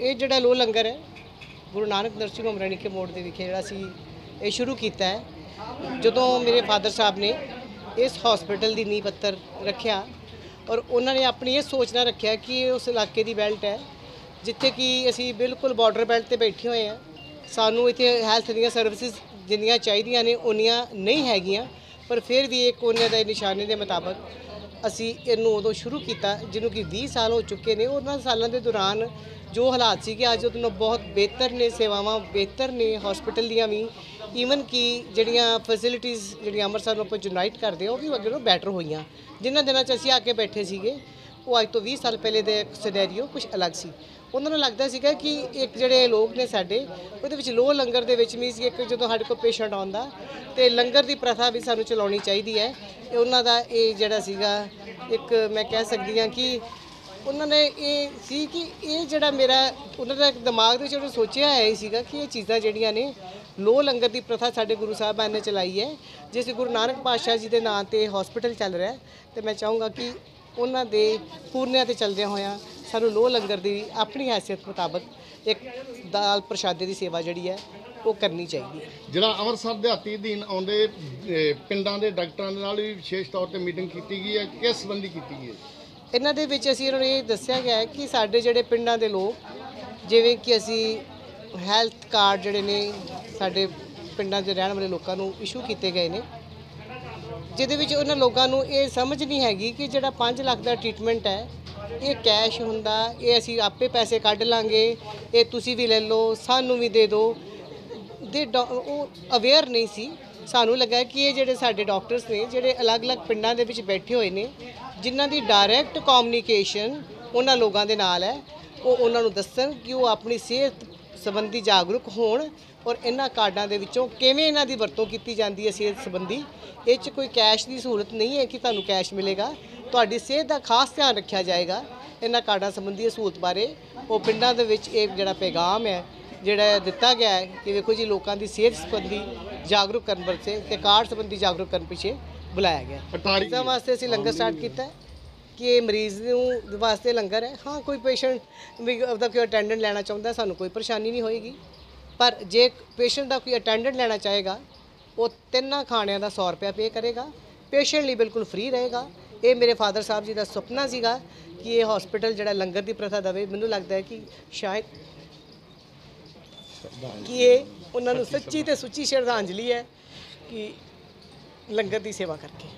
ਇਹ ਜਿਹੜਾ ਲੋ ਲੰਗਰ ਹੈ, ਗੁਰੂ ਨਾਨਕ ਨਰਸਿੰਗ ਹੋਮ ਰਣੀਕੇ ਮੋੜ ਦੇ ਵਿਖੇ ਜਿਹੜਾ ਸੀ ਇਹ ਸ਼ੁਰੂ ਕੀਤਾ ਹੈ। ਜਦੋਂ ਮੇਰੇ ਫਾਦਰ ਸਾਹਿਬ ਨੇ ਇਸ ਹਸਪੀਟਲ ਦੀ ਨੀਂਹ ਪੱਥਰ ਰੱਖਿਆ ਔਰ ਉਹਨਾਂ ਨੇ ਆਪਣੀ ਇਹ ਸੋਚ ਨਾਲ ਰੱਖਿਆ ਕਿ ਇਹ ਉਸ ਇਲਾਕੇ ਦੀ ਬੈਲਟ ਹੈ, ਜਿੱਥੇ ਕਿ ਅਸੀਂ ਬਿਲਕੁਲ ਬਾਰਡਰ ਬੈਲਟ ਤੇ ਬੈਠੇ ਹੋਏ ਹਾਂ। ਸਾਨੂੰ ਇੱਥੇ ਹੈਲਥ ਦੀਆਂ ਸਰਵਿਸਿਜ਼ ਜਿੰਨੀਆਂ ਚਾਹੀਦੀਆਂ ਨੇ ਉਨੀਆਂ ਨਹੀਂ ਹੈਗੀਆਂ, ਪਰ ਫਿਰ ਵੀ ਇਹ ਕੋਨੇ ਦੇ ਨਿਸ਼ਾਨੇ ਦੇ ਮੁਤਾਬਕ ਅਸੀਂ ਇਹਨੂੰ ਉਦੋਂ ਸ਼ੁਰੂ ਕੀਤਾ, ਜਿਹਨੂੰ ਕਿ 20 ਸਾਲ ਹੋ ਚੁੱਕੇ ਨੇ। ਉਹਨਾਂ ਸਾਲਾਂ ਦੇ ਦੌਰਾਨ ਜੋ ਹਾਲਾਤ ਸੀਗੇ, ਅੱਜ ਉਹਦੇ ਉਹਦੋਂ ਬਹੁਤ ਬਿਹਤਰ ਨੇ, ਸੇਵਾਵਾਂ ਬਿਹਤਰ ਨੇ ਹਸਪੀਟਲ ਦੀਆਂ ਵੀ। ਈਵਨ ਕਿ ਜਿਹੜੀਆਂ ਫੈਸਿਲਿਟੀਆਂ ਜਿਹੜੀਆਂ ਅੰਮ੍ਰਿਤਸਰ ਨੂੰ ਆਪਾਂ ਯੂਨਾਈਟ ਕਰਦੇ ਆ, ਉਹ ਵੀ ਅੱਗੇ ਨਾਲੋਂ ਬੈਟਰ ਹੋਈਆਂ। ਜਿਨ੍ਹਾਂ ਦਿਨਾਂ 'ਚ ਅਸੀਂ ਆ ਕੇ ਬੈਠੇ ਸੀਗੇ ਉਹ ਅੱਜ ਤੋਂ 20 ਸਾਲ ਪਹਿਲੇ ਦੇ ਸਿਨੈਰੀਓ ਕੁਝ ਅਲੱਗ ਸੀ। ਉਹਨਾਂ ਨੂੰ ਲੱਗਦਾ ਸੀਗਾ ਕਿ ਇੱਕ ਜਿਹੜੇ ਲੋਕ ਨੇ ਸਾਡੇ, ਉਹਦੇ ਵਿੱਚ ਲੋ ਲੰਗਰ ਦੇ ਵਿੱਚ ਵੀ ਸੀ, ਇੱਕ ਜਦੋਂ ਸਾਡੇ ਕੋਲ ਪੇਸ਼ੈਂਟ ਆਉਂਦਾ ਤੇ ਲੰਗਰ ਦੀ ਪ੍ਰਥਾ ਵੀ ਸਾਨੂੰ ਚਲਾਉਣੀ ਚਾਹੀਦੀ ਹੈ। ਇਹ ਉਹਨਾਂ ਦਾ ਇਹ ਜਿਹੜਾ ਸੀਗਾ, ਇੱਕ ਮੈਂ ਕਹਿ ਸਕਦੀ ਹਾਂ ਕਿ ਉਹਨਾਂ ਨੇ ਇਹ ਸੀ ਕਿ ਇਹ ਜਿਹੜਾ ਮੇਰਾ, ਉਹਨਾਂ ਦਾ ਦਿਮਾਗ ਦੇ ਵਿੱਚ ਉਹਨੇ ਸੋਚਿਆ ਹੈ ਸੀਗਾ ਕਿ ਇਹ ਚੀਜ਼ਾਂ ਜਿਹੜੀਆਂ ਨੇ ਲੋ ਲੰਗਰ ਦੀ ਪ੍ਰਥਾ ਸਾਡੇ ਗੁਰੂ ਸਾਹਿਬਾਨ ਨੇ ਚਲਾਈ ਹੈ। ਜਿਸ ਗੁਰੂ ਨਾਨਕ ਪਾਤਸ਼ਾਹ ਜੀ ਦੇ ਨਾਂ ਤੇ ਹਸਪੀਟਲ ਚੱਲ ਰਿਹਾ ਹੈ, ਤੇ ਮੈਂ ਚਾਹੂੰਗਾ ਕਿ ਉਹਨਾਂ ਦੇ ਪੂਰਨਿਆਂ ਤੇ ਚੱਲਦਿਆਂ ਹੋਇਆਂ ਸਾਨੂੰ ਲੋ ਲੰਗਰ ਦੀ ਆਪਣੀ ਹੈਸੀਅਤ ਮੁਤਾਬਕ ਇੱਕ ਦਾਲ ਪ੍ਰਸ਼ਾਦੇ ਦੀ ਸੇਵਾ ਜਿਹੜੀ ਹੈ ਉਹ ਕਰਨੀ ਚਾਹੀਦੀ ਹੈ। ਜਿਹੜਾ ਅੰਮ੍ਰਿਤਸਰ ਦਿਹਾਤੀ ਅਧੀਨ ਆਉਂਦੇ ਅਹ, ਪਿੰਡਾਂ ਦੇ ਡਾਕਟਰਾਂ ਦੇ ਨਾਲ ਵੀ ਵਿਸ਼ੇਸ਼ ਤੌਰ ਤੇ ਮੀਟਿੰਗ ਕੀਤੀ ਗਈ ਹੈ। ਕਿਸ ਸੰਬੰਧੀ ਕੀਤੀ ਗਈ ਹੈ? ਇਹਨਾਂ ਦੇ ਵਿੱਚ ਅਸੀਂ ਇਹਨਾਂ ਨੂੰ ਇਹ ਦੱਸਿਆ ਗਿਆ ਹੈ ਕਿ ਸਾਡੇ ਜਿਹੜੇ ਪਿੰਡਾਂ ਦੇ ਲੋਕ ਜਿਵੇਂ ਕਿ ਅਸੀਂ ਹੈਲਥ ਕਾਰਡ ਜਿਹੜੇ ਨੇ ਸਾਡੇ ਪਿੰਡਾਂ 'ਚ ਰਹਿਣ ਵਾਲੇ ਲੋਕਾਂ ਨੂੰ ਇਸ਼ੂ ਕੀਤੇ ਗਏ ਨੇ ਜਿਹਦੇ ਵਿੱਚ ਉਹਨਾਂ ਲੋਕਾਂ ਨੂੰ ਇਹ ਸਮਝ ਨਹੀਂ ਹੈਗੀ ਕਿ ਜਿਹੜਾ 5 ਲੱਖ ਦਾ ਟ੍ਰੀਟਮੈਂਟ ਹੈ, ਇਹ ਕੈਸ਼ ਹੁੰਦਾ, ਇਹ ਅਸੀਂ ਆਪੇ ਪੈਸੇ ਕੱਢ ਲਾਂਗੇ, ਇਹ ਤੁਸੀਂ ਵੀ ਲੈ ਲਓ, ਸਾਨੂੰ ਵੀ ਦੇ ਦਿਓ। ਦੇ ਡਾ- ਉਹ ਅਵੇਅਰ ਨਹੀਂ ਸੀ। ਸਾਨੂੰ ਲੱਗਾ ਕਿ ਇਹ ਜਿਹੜੇ ਸਾਡੇ ਡਾਕਟਰਸ ਨੇ, ਜਿਹੜੇ ਅਲੱਗ-ਅਲੱਗ ਪਿੰਡਾਂ ਦੇ ਵਿੱਚ ਬੈਠੇ ਹੋਏ ਨੇ, ਜਿਨ੍ਹਾਂ ਦੀ ਡਾਇਰੈਕਟ ਕਮਿਊਨੀਕੇਸ਼ਨ ਉਹਨਾਂ ਲੋਕਾਂ ਦੇ ਨਾਲ ਹੈ, ਉਹ ਉਹਨਾਂ ਨੂੰ ਦੱਸਣ ਕਿ ਉਹ ਆਪਣੀ ਸਿਹਤ ਸੰਬੰਧੀ ਜਾਗਰੂਕ ਹੋਣ ਔਰ ਇਹਨਾਂ ਕਾਰਡਾਂ ਦੇ ਵਿੱਚੋਂ ਕਿਵੇਂ ਇਹਨਾਂ ਦੀ ਵਰਤੋਂ ਕੀਤੀ ਜਾਂਦੀ ਹੈ ਸਿਹਤ ਸੰਬੰਧੀ ਇਹ 'ਚ ਕੋਈ ਕੈਸ਼ ਦੀ ਸਹੂਲਤ ਨਹੀਂ ਹੈ ਕਿ ਤੁਹਾਨੂੰ ਕੈਸ਼ ਮਿਲੇਗਾ। ਤੁਹਾਡੀ ਸਿਹਤ ਦਾ ਖਾਸ ਧਿਆਨ ਰੱਖਿਆ ਜਾਏਗਾ ਇਹਨਾਂ ਕਾਰਡਾਂ ਸੰਬੰਧੀ ਸਹੂਲਤ ਬਾਰੇ। ਉਹ ਪਿੰਡਾਂ ਦੇ ਵਿੱਚ ਇਹ ਜਿਹੜਾ ਪੈਗਾਮ ਹੈ ਜਿਹੜਾ ਦਿੱਤਾ ਗਿਆ ਹੈ ਕਿ ਵੇਖੋ ਜੀ ਲੋਕਾਂ ਦੀ ਸਿਹਤ ਸੰਬੰਧੀ ਜਾਗਰੂਕ ਕਰਨ ਵਾਸਤੇ ਤੇ ਕਾਰਡ ਸੰਬੰਧੀ ਜਾਗਰੂਕ ਕਰਨ ਪਿੱਛੇ ਬੁਲਾਇਆ ਗਿਆ। ਇਸ ਵਾਸਤੇ ਅਸੀਂ ਲੰਗਰ ਸਟਾਰਟ ਕੀਤਾ ਕਿ ਇਹ ਮਰੀਜ਼ ਨੂੰ ਵਾਸਤੇ ਲੰਗਰ ਹੈ। ਹਾਂ ਕੋਈ ਪੇਸ਼ੈਂਟ ਵੀ ਉਹਦਾ ਕੋਈ ਅਟੈਂਡੈਂਟ ਲੈਣਾ ਚਾਹੁੰਦਾ ਸਾਨੂੰ ਕੋਈ ਪਰੇਸ਼ਾਨੀ ਨਹੀਂ ਹੋਏਗੀ। ਪਰ ਜੇ ਪੇਸ਼ੈਂਟ ਦਾ ਕੋਈ ਅਟੈਂਡੈਂਟ ਲੈਣਾ ਚਾਹੇਗਾ ਉਹ ਤਿੰਨਾਂ ਖਾਣਿਆਂ ਦਾ 100 ਰੁਪਇਆ ਪੇ ਕਰੇਗਾ। ਪੇਸ਼ੈਂਟ ਲਈ ਬਿਲਕੁਲ ਫ੍ਰੀ ਰਹੇਗਾ। ਇਹ ਮੇਰੇ ਫਾਦਰ ਸਾਹਿਬ ਜੀ ਦਾ ਸੁਪਨਾ ਸੀਗਾ ਕਿ ਇਹ ਹਸਪੀਟਲ ਜਿਹੜਾ ਲੰਗਰ ਦੀ ਪ੍ਰਥਾ ਦੇਵੇ। ਮੈਨੂੰ ਲੱਗਦਾ ਹੈ ਕਿ ਸ਼ਾਇਦ ਕਿ ਇਹ ਉਹਨਾਂ ਨੂੰ ਸੱਚੀ ਤੇ ਸੁੱਚੀ ਸ਼ਰਧਾਂਜਲੀ ਹੈ ਕਿ ਲੰਗਰ ਦੀ ਸੇਵਾ ਕਰਕੇ।